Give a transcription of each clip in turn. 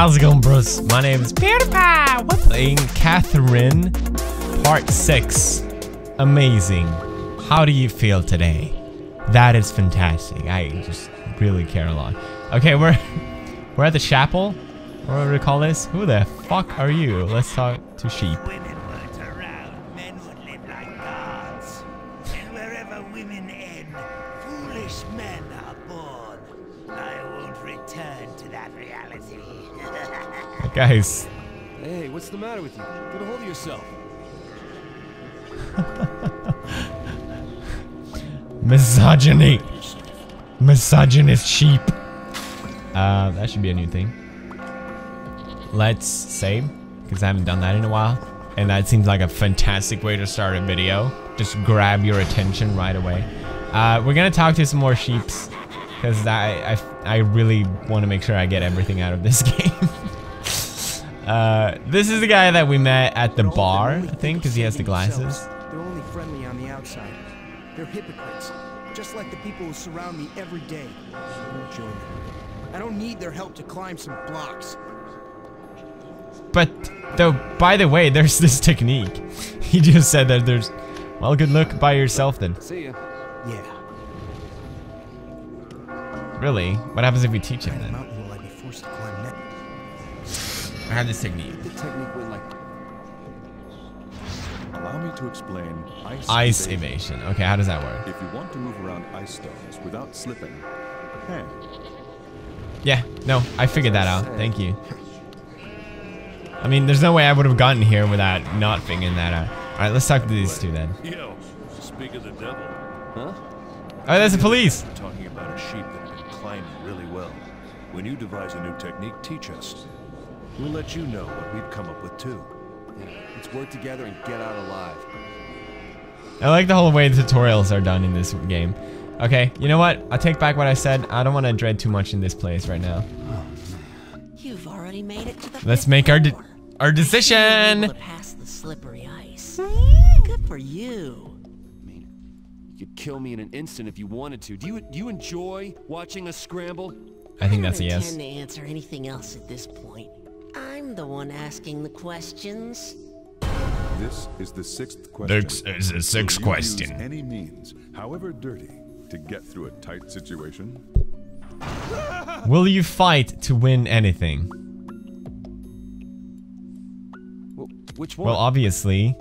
How's it going, bros? My name is PewDiePie. We're playing Catherine Part 6. Amazing. How do you feel today? That is fantastic. I just really care a lot. Okay, we're we're at the chapel. What do we call this? Who the fuck are you? Let's talk to sheep. Guys, Hey, what's the matter with you? Get a hold of yourself. misogyny. Misogynist sheep. Uh, that should be a new thing. Let's save, because I haven't done that in a while. And that seems like a fantastic way to start a video. Just grab your attention right away. Uh, we're gonna talk to some more sheeps, because I, I, I really want to make sure I get everything out of this game. Uh, this is the guy that we met at the bar, I think, because he has the glasses. They're only friendly on the outside. They're hypocrites, just like the people who surround me every day. I won't join them. I don't need their help to climb some blocks. But though, by the way, there's this technique. He just said that there's, well, good luck by yourself then. See ya. Yeah. Really? What happens if we teach him then? I have this technique. The technique went like Allow me to explain ice, Ice evasion. evasion. Okay, how does that work? If you want to move around ice stones without slipping, hand. Yeah, no, I figured that out. Thank you. I mean, there's no way I would have gotten here without not figuring that out. Alright, let's talk to these two then. Yo, speak of the devil. Huh? Oh, there's the police! Talking about a sheep that have been climbing really well. When you devise a new technique, teach us. We'll let you know what we've come up with too. Yeah, let's work together and get out alive. I like the whole way the tutorials are done in this game. Okay, you know what? I'll take back what I said. I don't want to dread too much in this place right now. You've already made it to the Let's make our de- our I see you were decision. to pass the slippery ice. Hmm? Good for you. I mean, you could kill me in an instant if you wanted to. Do you do you enjoy watching us scramble? I think I that's a don't yes. intend to answer anything else at this point. I'm the one asking the questions. This is the sixth question. This is the sixth Will you question. Use any means, however dirty, to get through a tight situation. Will you fight to win anything? Wh- which one? Well, obviously.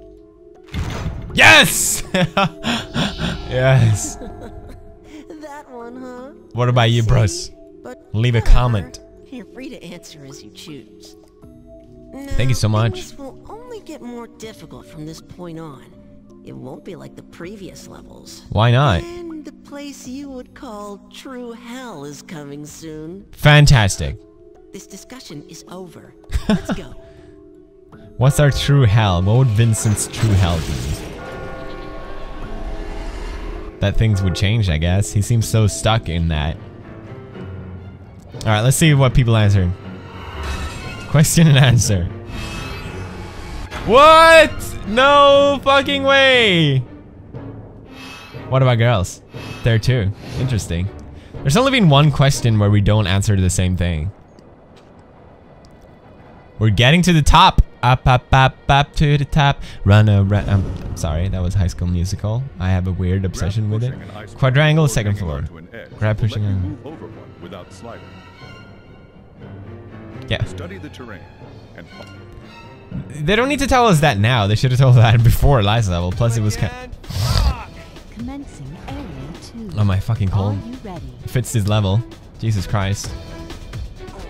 Yes! yes. That one, huh? What about you, See? bros? But Leave a whatever. comment. You're free to answer as you choose. Thank you so much. This will only get more difficult from this point on. It won't be like the previous levels. Why not? And the place you would call true hell is coming soon. Fantastic. This discussion is over. Let's go. What's our true hell? What would Vincent's true hell be? That things would change, I guess. He seems so stuck in that. Alright, let's see what people answered. Question and answer. What? No fucking way! What about girls? There too. Interesting. There's only been one question where we don't answer the same thing. We're getting to the top. Up, up, up, up to the top. Run around. Um, sorry, that was High School Musical. I have a weird obsession with it. Quadrangle, second floor. Grab pushing over without sliding. Yeah. Study the terrain and They don't need to tell us that now. They should have told us that before last level. Plus, it was kind. Commencing area 2. Oh my fucking Are cold. Fits this level. Jesus Christ.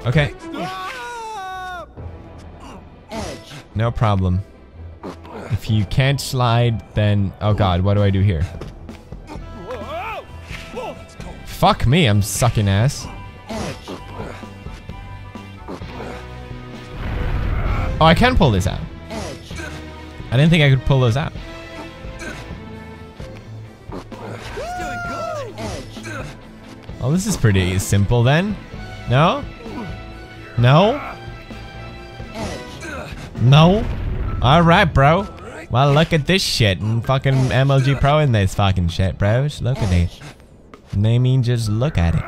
Okay. No problem. If you can't slide, then oh god, what do I do here? Fuck me, I'm sucking ass. Oh, I can pull this out. I didn't think I could pull those out. Oh, this is pretty simple then. No? No? No? Alright, bro. Well, look at this shit and fucking MLG Pro in this fucking shit, bros. Look at it. I mean, just look at it.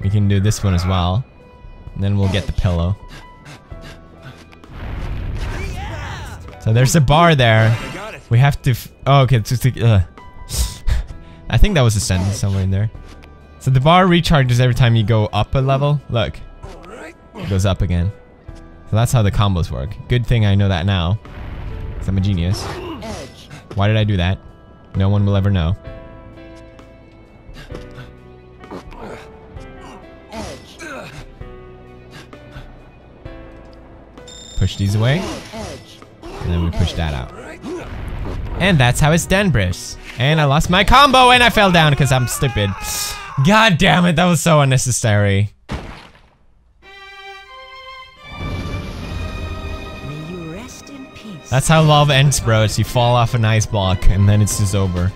We can do this one as well. And then we'll get the pillow. So there's a bar there. I got it. We have to. F oh, okay. Uh. I think that was a sentence somewhere in there. So the bar recharges every time you go up a level. Look, it goes up again. So that's how the combos work. Good thing I know that now. Cause I'm a genius. Why did I do that? No one will ever know. Push these away, and then we push that out. And that's how it's done, Briss. And I lost my combo and I fell down because I'm stupid. God damn it, that was so unnecessary. That's how love ends, bro. It's you fall off an ice block and then it's just over.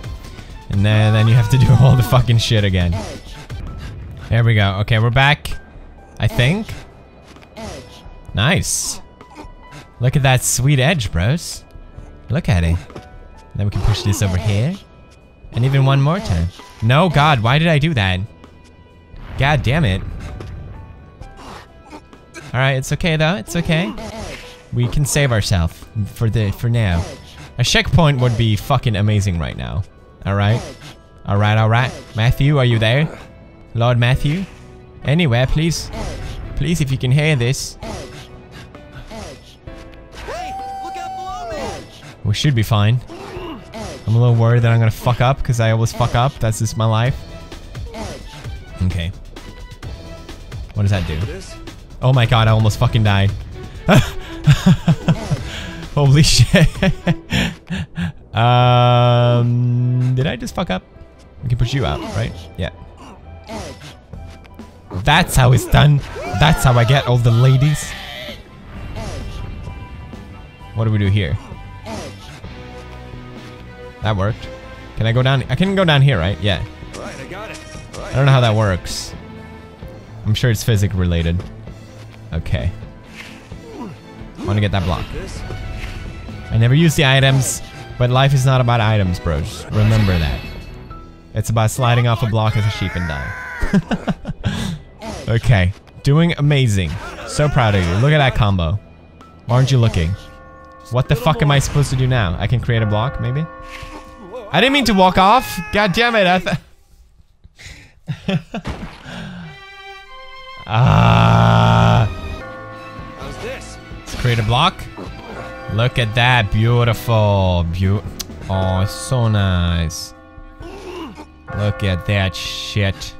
And then, then you have to do all the fucking shit again. There we go. Okay, we're back. I think. Nice. Look at that sweet edge, bros. Look at it. Then we can push this over here. And even one more time. No, God, why did I do that? God damn it. Alright, it's okay though. It's okay. We can save ourselves for the for now. A checkpoint would be fucking amazing right now. Alright? Alright, alright. Matthew, are you there? Lord Matthew? Anywhere, please. Please, if you can hear this. We should be fine. I'm a little worried that I'm gonna fuck up because I always fuck up. That's just my life. Okay. What does that do? Oh my god, I almost fucking died. Holy shit. um, did I just fuck up? We can push you out, right? Yeah. That's how it's done. That's how I get all the ladies. What do we do here? That worked. Can I go down? I can go down here, right? Yeah. Right, I got it. Right. I don't know how that works. I'm sure it's physics related. Okay. I want to get that block. I never use the items, but life is not about items, bros. Remember that. It's about sliding off a block as a sheep and die. okay. Doing amazing. So proud of you. Look at that combo. Aren't you looking? What the fuck am I supposed to do now? I can create a block, maybe? I didn't mean to walk off. God damn it. Ah. How's this? Let's create a block. Look at that. Beautiful. Beau oh, so nice. Look at that shit.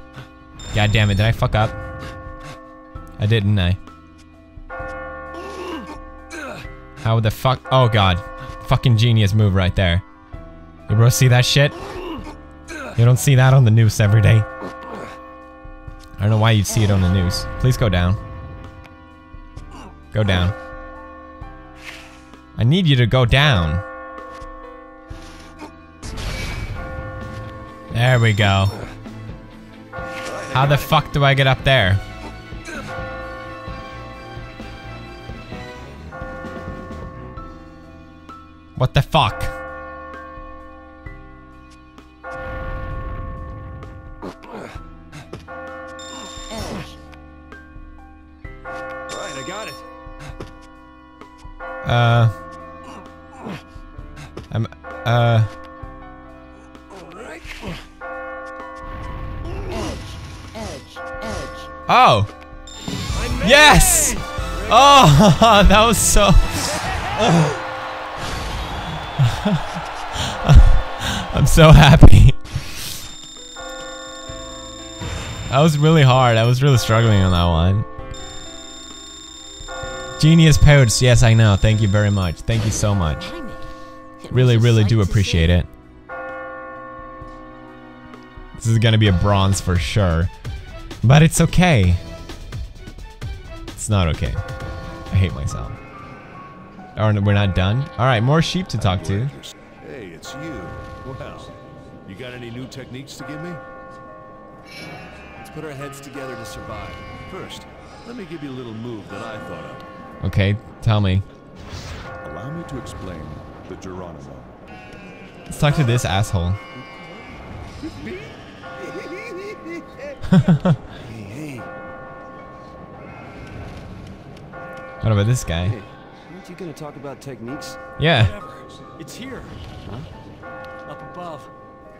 God damn it. Did I fuck up? I didn't I? How the fuck? Oh god. Fucking genius move right there. You bro see that shit? You don't see that on the news every day. I don't know why you'd see it on the news. Please go down. Go down. I need you to go down. There we go. How the fuck do I get up there? What the fuck? Oh! Yes! Oh, that was so. I'm so happy. That was really hard. I was really struggling on that one. Genius Pouts. Yes, I know. Thank you very much. Thank you so much. Really, really do appreciate it. This is gonna be a bronze for sure. But it's okay. It's not okay. I hate myself. No, we're not done? Alright, more sheep to talk to. Hey, it's you. Well, you got any new techniques to give me? Let's put our heads together to survive. First, let me give you a little move that I thought of. Okay, tell me. Allow me to explain the Geronimo. Let's talk to this asshole what about this guy? Hey, aren't you gonna talk about techniques? Yeah. Whatever. It's here. Huh? Up above.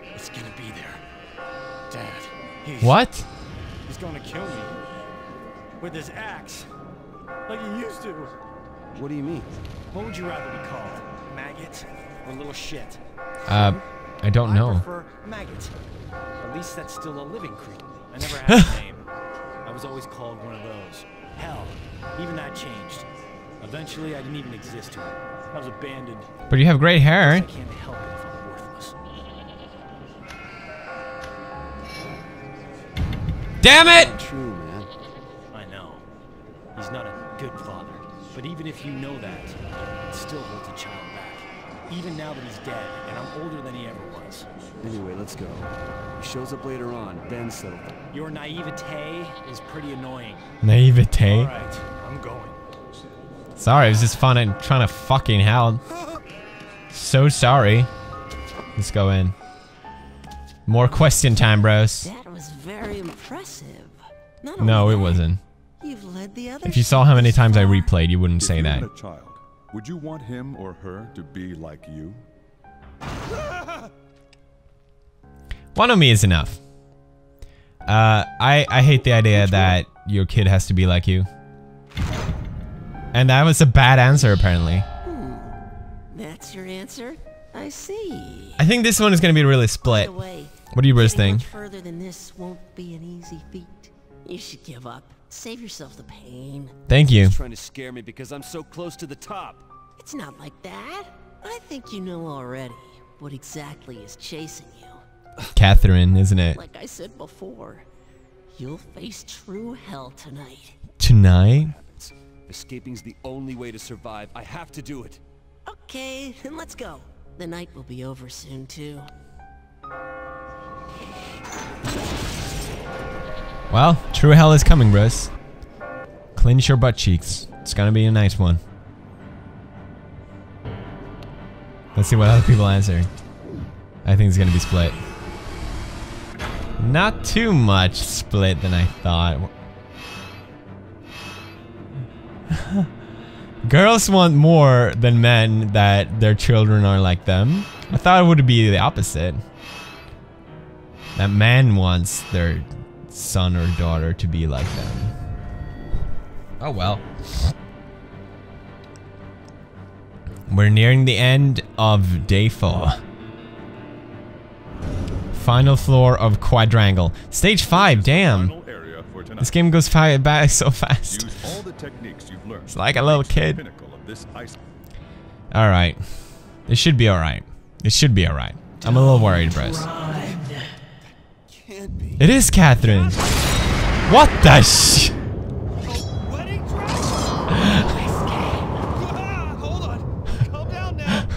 It's gonna be there. Dad. He's, what? He's gonna kill me. With his axe. Like he used to. What do you mean? What would you rather be called? Maggot or little shit? Uh, I don't I know. prefer maggot. At least that's still a living creature. I never had a name. I was always called one of those. Hell, even that changed. Eventually, I didn't even exist to him. I was abandoned. But you have great I hair. can't help it if I'm worthless. Damn it! True, man. I know. He's not a good father. But even if you know that, it still holds a child back. Even now that he's dead, and I'm older than he ever was. Anyway, let's go. He shows up later on. Ben settled it. Your naivete is pretty annoying. Naivete. Alright, I'm going. Sorry, it was just fun and trying to fucking hell. So sorry. Let's go in. More question time, bros. That was very impressive. Not No, it wasn't. You've led the others. If you saw how many times I replayed, you wouldn't If say you that. Had a child, would you want him or her to be like you? One of me is enough. Uh, I I hate the idea that your kid has to be like you. And that was a bad answer, apparently. That's your answer? I see. I think this one is gonna be really split. way, What do you bros getting think? further than this won't be an easy feat. You should give up. Save yourself the pain. Thank you. He's trying to scare me because I'm so close to the top. It's not like that. I think you know already what exactly is chasing you. Catherine, isn't it? Like I said before, you'll face true hell tonight. Tonight? Escaping's the only way to survive. I have to do it. Okay, then let's go. The night will be over soon, too. Well, true hell is coming, bros. Clench your butt cheeks. It's gonna be a nice one. Let's see what other people answer. I think it's gonna be split. Not too much split than I thought. Girls want more than men that their children are like them. I thought it would be the opposite. That man wants their son or daughter to be like them. Oh well. We're nearing the end of day four. Final floor of quadrangle. Stage five, damn. Final area for tonight. This game goes by so fast. Use all the techniques you've learned. It's like a little kid. Pinnacle this. Alright. It should be alright. It should be alright. I'm a little worried, bros. It is Catherine. What the sh- Wedding dress? Hold on. Calm down now.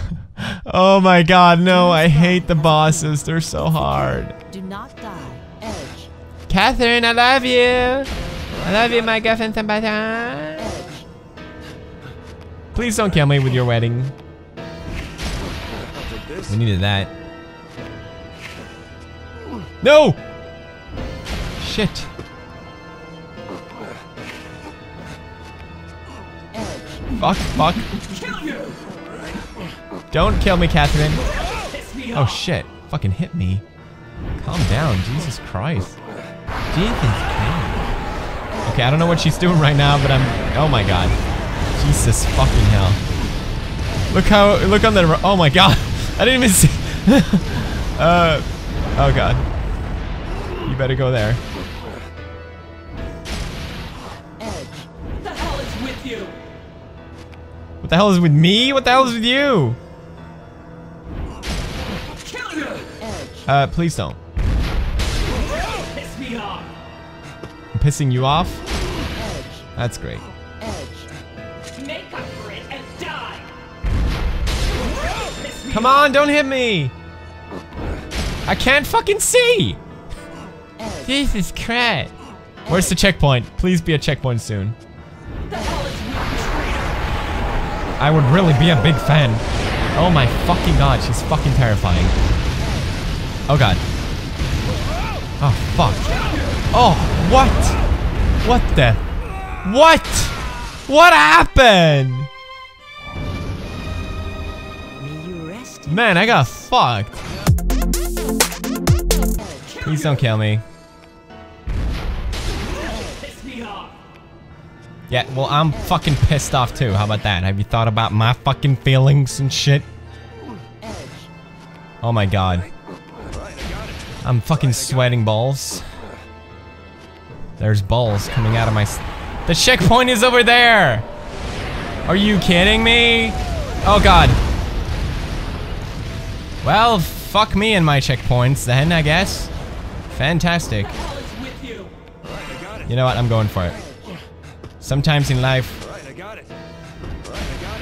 Oh my god, no, I hate the bosses. They're so hard. Do not die. Edge. Catherine, I love you. I love you, my girlfriend. Edge. Please don't kill me with your wedding. I'll take this. We needed that. No! Shit. Fuck, fuck. Don't kill me, Catherine. Oh shit. Fucking hit me. Calm down, Jesus Christ. Jesus Christ. Okay, I don't know what she's doing right now, but I'm. Oh my god. Jesus fucking hell. Look how. Look on the. Oh my god. I didn't even see. uh. Oh god. You better go there. What the hell is with me? What the hell is with you? Uh, please don't. I'm pissing you off? That's great. Edge. Make up for it and die! Come on, don't hit me! I can't fucking see! Edge. Jesus Christ. Where's the checkpoint? Please be a checkpoint soon. I would really be a big fan. Oh my fucking god, she's fucking terrifying. Oh god. Oh fuck. Oh, what? What the? What? What happened? Man, I got fucked. Please don't kill me. Yeah, well, I'm fucking pissed off too. How about that? Have you thought about my fucking feelings and shit? Oh my god. I'm fucking sweating balls. There's balls coming out of my... The checkpoint is over there! Are you kidding me? Oh god. Well, fuck me and my checkpoints then, I guess. Fantastic. You know what? I'm going for it. Sometimes in life... Right, I got it.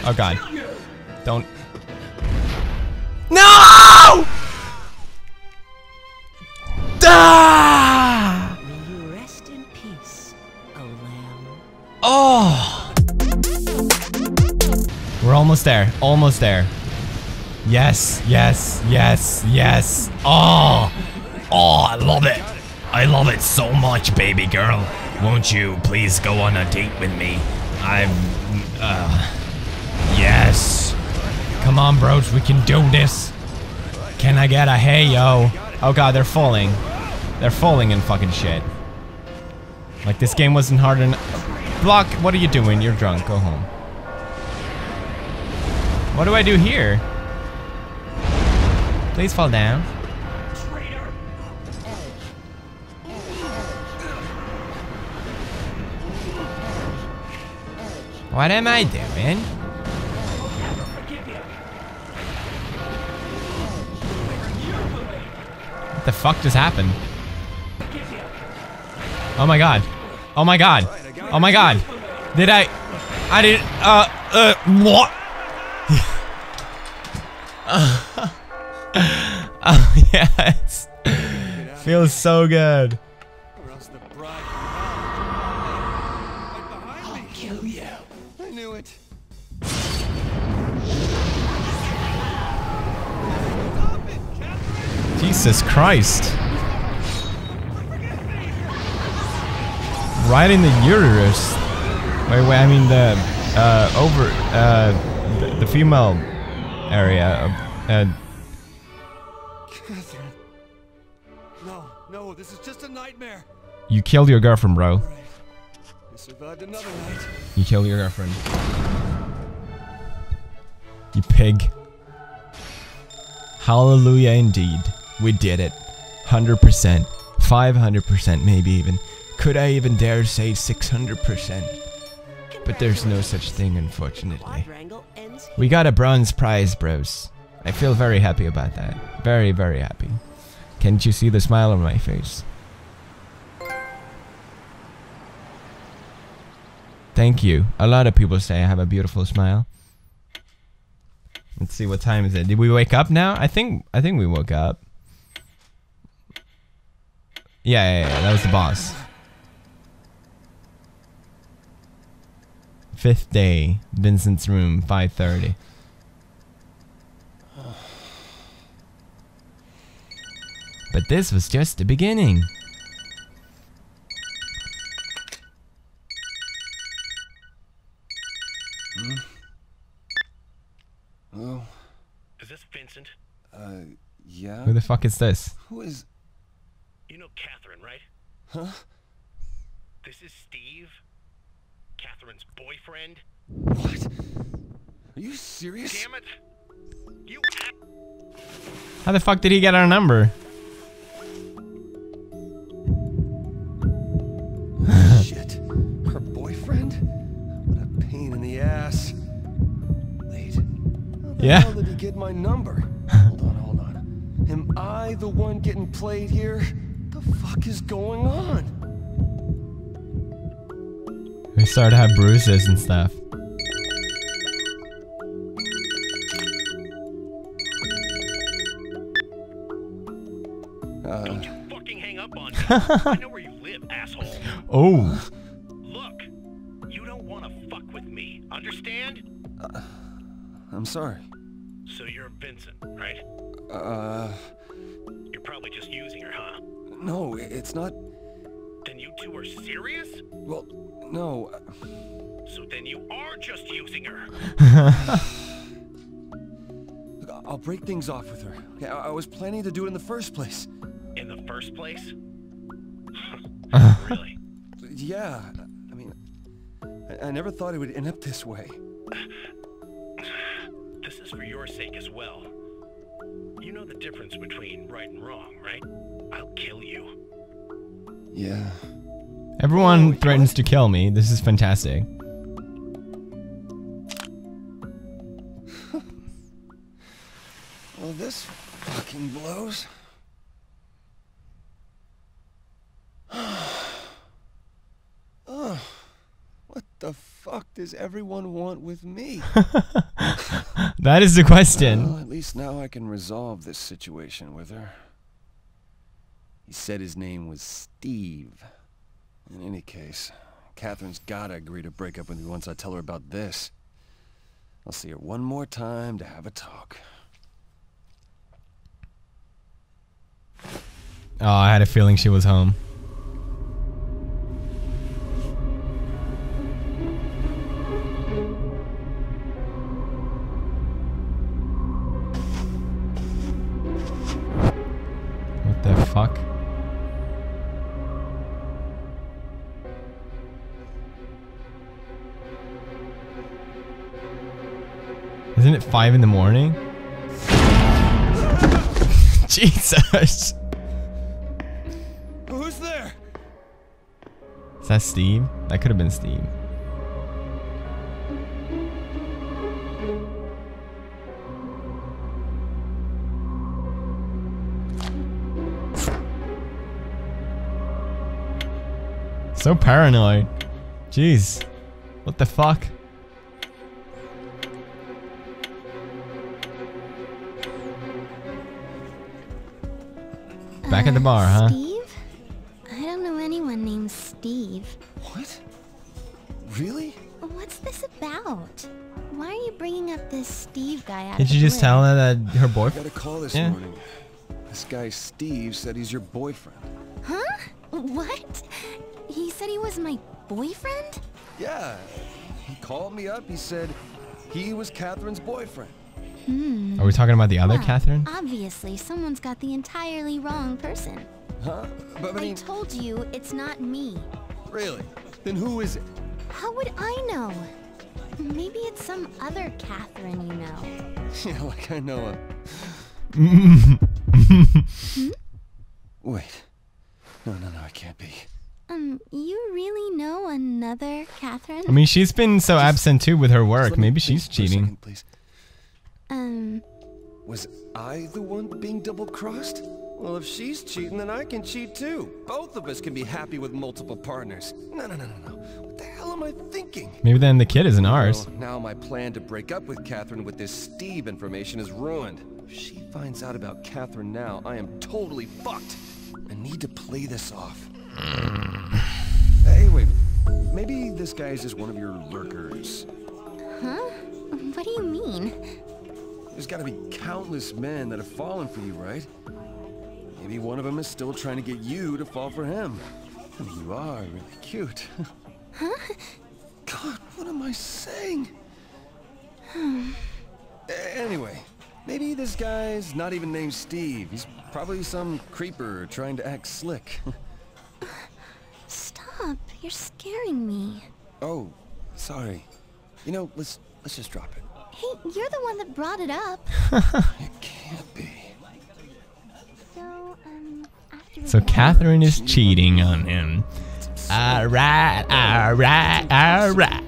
Oh god. Don't... No! Ah! May you rest in peace, Oh! We're almost there. Almost there. Yes, yes, yes, yes. Oh! Oh, I love it. I love it so much, baby girl. Won't you please go on a date with me? I'm. Uh. Yes. Come on, bros. We can do this. Can I get a hey, yo? Oh, God, they're falling. They're falling in fucking shit. Like, this game wasn't hard enough. Block, what are you doing? You're drunk. Go home. What do I do here? Please fall down. What am I doing? What the fuck just happened? Oh my god. Oh my god. Oh my god. Did I... I did... Uh... Uh... What? oh, yes. Feels so good. Jesus Christ. Right in the uterus. Wait, wait, I mean the, uh, over, uh, the, the female area. Uh, uh, Catherine. No, no, this is just a nightmare. you killed your girlfriend, bro. Right. I survived another night. You killed your girlfriend. You pig. Hallelujah indeed. We did it. 100%. 500% maybe even. Could I even dare say 600%? But there's no such thing unfortunately. We got a bronze prize, bros. I feel very happy about that. Very, very happy. Can't you see the smile on my face? Thank you. A lot of people say I have a beautiful smile. Let's see what time is it. Did we wake up now? I think I think we woke up. Yeah, yeah, yeah. That was the boss. Fifth day, Vincent's room, 5:30. But this was just the beginning. Hmm? Oh, Is this Vincent? uh, yeah? Who the fuck is this? Who is... You know Catherine, right? Huh? This is Steve. Catherine's boyfriend. What? Are you serious? Damn it! You How the fuck did he get our number? Shit. Her boyfriend? What a pain in the ass. Wait. How the Yeah. hell did he get my number? hold on, hold on. Am I the one getting played here? The fuck is going on? We started to have bruises and stuff. Uh, don't you fucking hang up on me. I know where you live, asshole. Oh. Look, you don't want to fuck with me. Understand? I'm sorry. So you're Vincent, right? Uh, You're probably just using her, huh? No, it's not. Then you two are serious? Well, no. So then you are just using her. Look, I- I'll break things off with her. Okay, I, I was planning to do it in the first place. In the first place? really? Yeah, I mean, I, I never thought it would end up this way. This is for your sake as well. You know the difference between right and wrong, right? I'll kill you. Yeah. Everyone threatens to kill me. This is fantastic. Well, this fucking blows. oh, what the fuck does everyone want with me? That is the question. Well, at least now I can resolve this situation with her. He said his name was Steve. In any case, Catherine's gotta agree to break up with me once I tell her about this. I'll see her one more time to have a talk. Oh, I had a feeling she was home. Isn't it five in the morning? Jesus. Who's there? Is that Steve? That could have been Steve. So paranoid. Jeez. What the fuck? Back at the bar, huh? Steve? I don't know anyone named Steve. What? Really? What's this about? Why are you bringing up this Steve guy out Did of you just tell her that her I got boyfriend? a call this Yeah. morning. This guy Steve said he's your boyfriend. Huh? What? He said he was my boyfriend? Yeah. He called me up. He said he was Catherine's boyfriend. Hmm. Are we talking about the other Well, Catherine? Obviously, someone's got the entirely wrong person. Huh? But I I mean, told you it's not me. really? Then who is it? How would I know? Maybe it's some other Catherine you know. Yeah, like I know a. Wait. No, no, no, it can't be. Um, you really know another Catherine? I mean, she's been so absent too with her work. Maybe she's cheating. second, please. Um, Was I the one being double crossed? Well, if she's cheating, then I can cheat too. Both of us can be happy with multiple partners. No, no, no, no, no. What the hell am I thinking? Maybe then the kid isn't ours. Well, now my plan to break up with Catherine with this Steve information is ruined. If she finds out about Catherine now, I am totally fucked. I need to play this off. hey, wait. Maybe this guy is just one of your lurkers. huh? What do you mean? There's gotta be countless men that have fallen for you, right? Maybe one of them is still trying to get you to fall for him. I mean, you are really cute. Huh? God, what am I saying? Hmm. A- anyway, maybe this guy's not even named Steve. He's probably some creeper trying to act slick. Stop, you're scaring me. oh, sorry. You know, let's let's just drop it. Hey, you're the one that brought it up. It can't be. So, um, after So Catherine is cheating on him. Alright, alright, alright.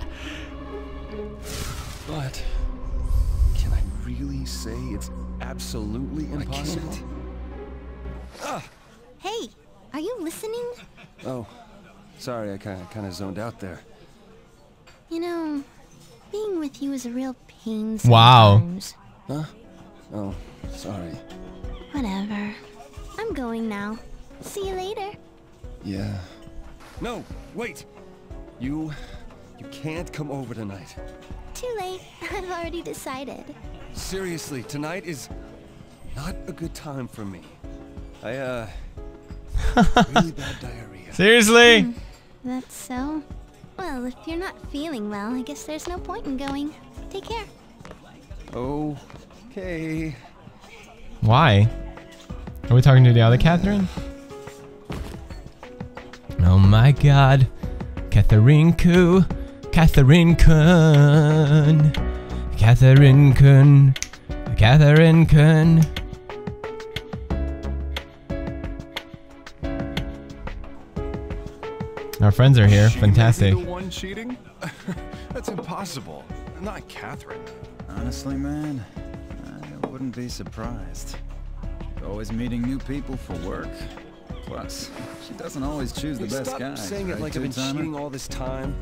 But can I really say it's absolutely impossible? Hey, are you listening? Oh, sorry, I kind of zoned out there. You know, being with you is a real pain Wow. Huh? Oh, sorry. Whatever. I'm going now. See you later. Yeah. No, wait. You you can't come over tonight. Too late. I've already decided. Seriously, tonight is not a good time for me. I uh really bad diarrhea. Seriously? That's so? Well, if you're not feeling well, I guess there's no point in going. Take care. Okay. Why? Are we talking to the other Catherine? Oh my god. Catherine Koo. Catherine Kun. Catherine Kun. Catherine Kun. Our friends are here. She may be Fantastic. The one cheating? That's impossible. Not Catherine. Honestly, man, I wouldn't be surprised. Always meeting new people for work. Plus, she doesn't always choose the Hey, best stop guys. saying it like I've been two-timer? cheating all this time.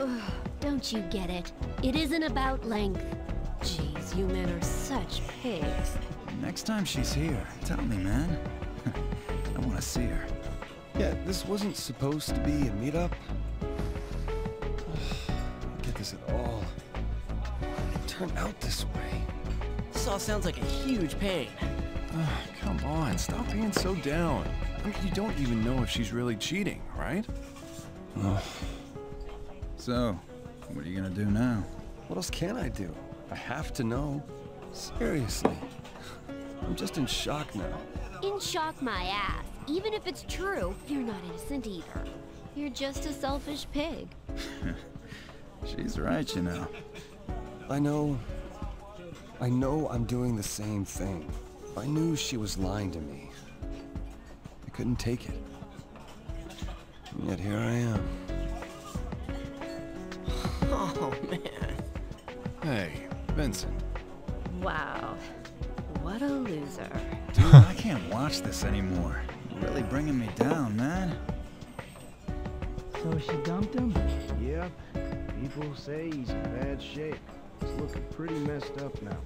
Ugh, don't you get it? It isn't about length. Jeez, you men are such pigs. Next time she's here, tell me, man. I want to see her. Yeah, this wasn't supposed to be a meetup. I get this at all. It turned out this way. This all sounds like a huge pain. Ah, come on, stop being so down. I mean, you don't even know if she's really cheating, right? So, what are you gonna do now? What else can I do? I have to know. Seriously. I'm just in shock now. In shock my ass. Even if it's true, you're not innocent either. You're just a selfish pig. She's right, you know. I know. I know I'm doing the same thing. I knew she was lying to me. I couldn't take it. And yet here I am. Oh, man. Hey, Vincent. Wow. What a loser. Dude, I can't watch this anymore. You're really bringing me down, man. So she dumped him? Yep. People say he's in bad shape. He's looking pretty messed up now.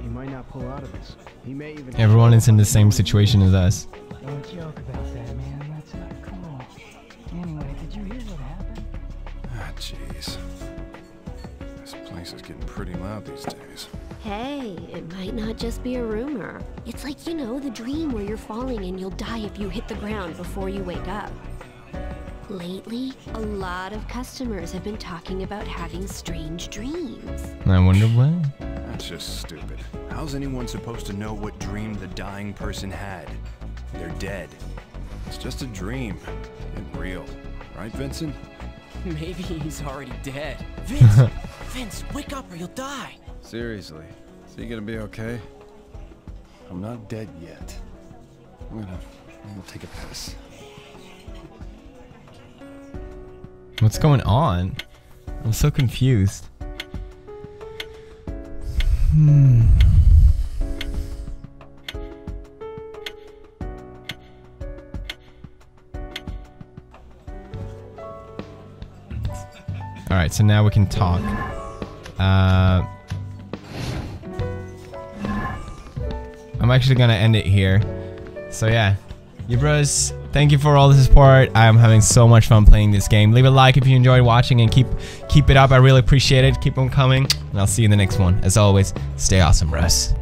He might not pull out of this. He may even. Everyone is in the same situation as us. Don't joke about that, man. That's not cool. Anyway, did you hear what happened? Ah, jeez. This place is getting pretty loud these days. Hey, it might not just be a rumor. It's like, you know, the dream where you're falling and you'll die if you hit the ground before you wake up. Lately, a lot of customers have been talking about having strange dreams. I wonder why. That's just stupid. How's anyone supposed to know what dream the dying person had? They're dead. It's just a dream. And real. Right, Vincent? Maybe he's already dead. Vince! Vince, wake up or you'll die! Seriously, is he gonna be okay? I'm not dead yet. I'm gonna, I'm gonna take a piss. What's going on? I'm so confused. Hmm. All right, so now we can talk. Uh, I'm actually gonna end it here. So yeah, you bros, thank you for all the support. I'm having so much fun playing this game. Leave a like if you enjoyed watching and keep keep it up. I really appreciate it. Keep on coming, and I'll see you in the next one. As always, stay awesome, bros.